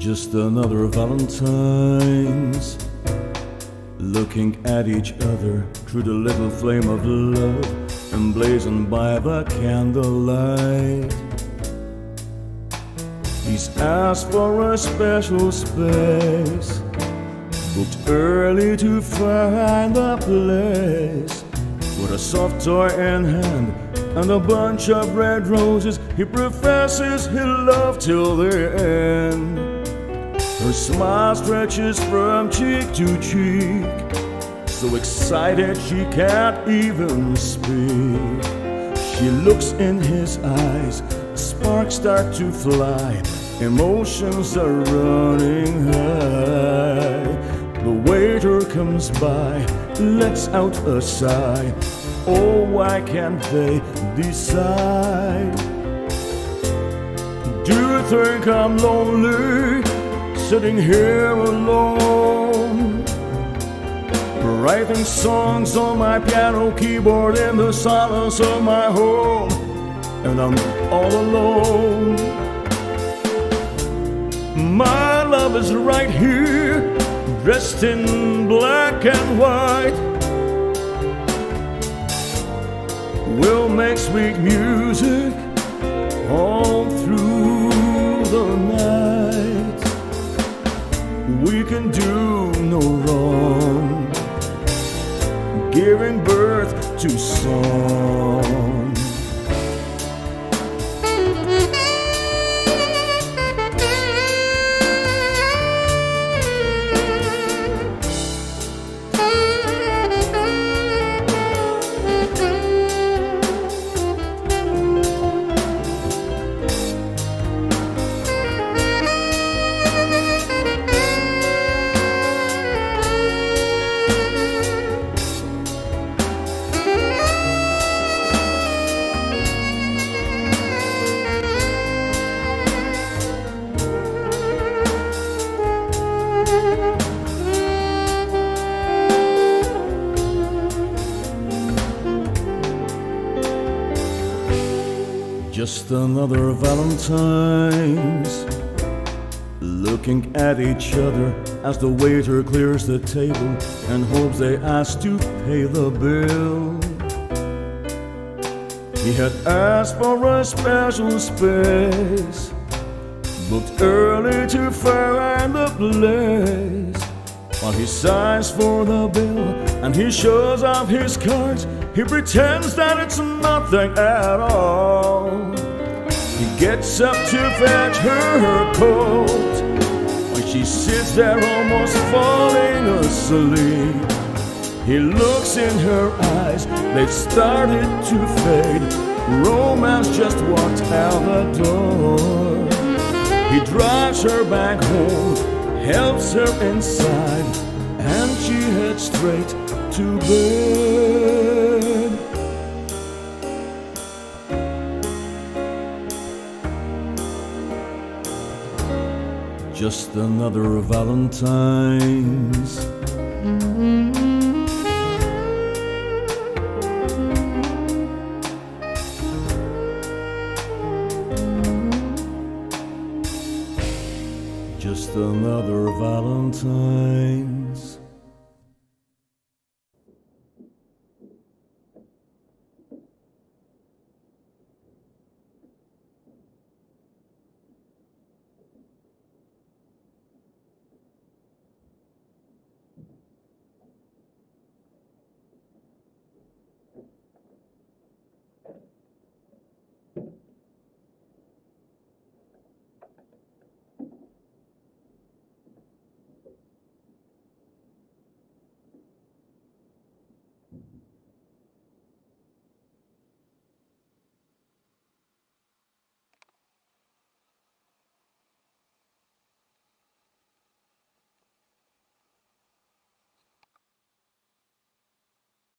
Just another Valentine's. Looking at each other through the little flame of love emblazoned by the candlelight. He's asked for a special space, booked early to find a place. With a soft toy in hand and a bunch of red roses, he professes he'll love till the end. Her smile stretches from cheek to cheek, so excited she can't even speak. She looks in his eyes, sparks start to fly, emotions are running high. The waiter comes by, lets out a sigh. Oh, why can't they decide? Do you think I'm lonely, sitting here alone? Writing songs on my piano keyboard in the silence of my home, and I'm all alone. My love is right here, dressed in black and white. We'll make sweet music all through the night. We can do no wrong, giving birth to song. Just another Valentine's. Looking at each other as the waiter clears the table and hopes they ask to pay the bill. He had asked for a special space, booked early to find the place. While he signs for the bill and he shows off his cards, he pretends that it's nothing at all. He gets up to fetch her her coat when she sits there almost falling asleep. He looks in her eyes, they've started to fade. Romance just walked out the door. He drives her back home, helps her inside, and she heads straight to bed. Just another Valentine's. Mm-hmm. Just another Valentine.